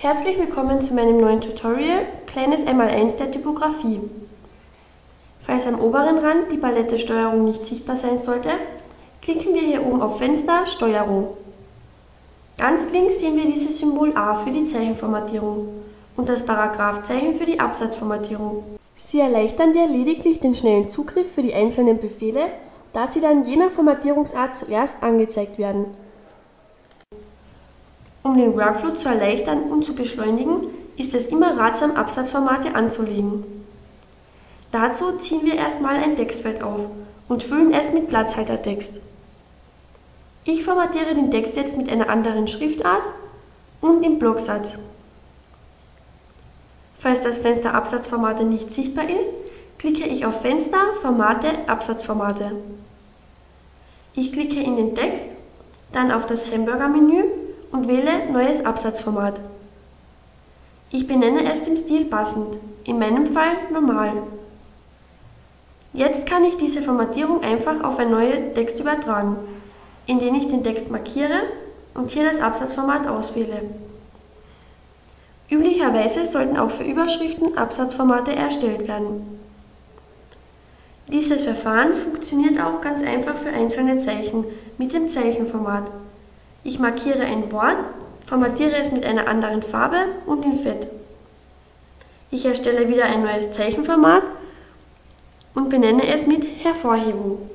Herzlich willkommen zu meinem neuen Tutorial Kleines Einmaleins der Typografie. Falls am oberen Rand die Palette Steuerung nicht sichtbar sein sollte, klicken wir hier oben auf Fenster Steuerung. Ganz links sehen wir dieses Symbol A für die Zeichenformatierung und das Paragraphzeichen für die Absatzformatierung. Sie erleichtern dir lediglich den schnellen Zugriff für die einzelnen Befehle, da sie dann je nach Formatierungsart zuerst angezeigt werden. Um den Workflow zu erleichtern und zu beschleunigen, ist es immer ratsam, Absatzformate anzulegen. Dazu ziehen wir erstmal ein Textfeld auf und füllen es mit Platzhaltertext. Ich formatiere den Text jetzt mit einer anderen Schriftart und im Blocksatz. Falls das Fenster Absatzformate nicht sichtbar ist, klicke ich auf Fenster, Formate, Absatzformate. Ich klicke in den Text, dann auf das Hamburger-Menü und wähle Neues Absatzformat. Ich benenne es dem Stil passend, in meinem Fall Normal. Jetzt kann ich diese Formatierung einfach auf ein neues Text übertragen, indem ich den Text markiere und hier das Absatzformat auswähle. Üblicherweise sollten auch für Überschriften Absatzformate erstellt werden. Dieses Verfahren funktioniert auch ganz einfach für einzelne Zeichen mit dem Zeichenformat. Ich markiere ein Wort, formatiere es mit einer anderen Farbe und in Fett. Ich erstelle wieder ein neues Zeichenformat und benenne es mit Hervorhebung.